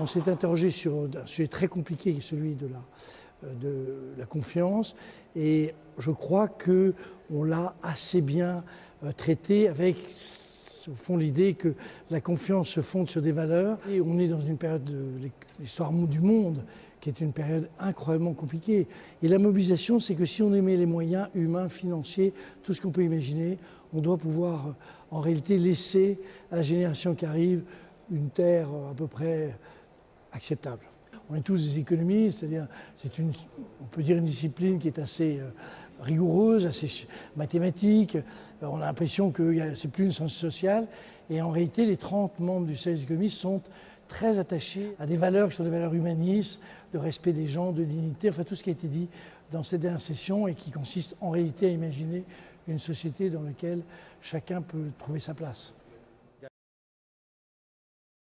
On s'est interrogé sur un sujet très compliqué celui de la, de la confiance et je crois qu'on l'a assez bien traité avec au fond l'idée que la confiance se fonde sur des valeurs et on est dans une période de l'histoire du monde qui est une période incroyablement compliquée. Et la mobilisation, c'est que si on émet les moyens humains, financiers, tout ce qu'on peut imaginer, on doit pouvoir en réalité laisser à la génération qui arrive une terre à peu près On est tous des économistes, c'est-à-dire c'est une, on peut dire une discipline qui est assez euh, rigoureuse, assez mathématique. On a l'impression que c'est plus une science sociale. Et en réalité, les 30 membres du service économiste sont très attachés à des valeurs qui sont des valeurs humanistes, de respect des gens, de dignité, enfin tout ce qui a été dit dans cette dernière session et qui consiste en réalité à imaginer une société dans laquelle chacun peut trouver sa place.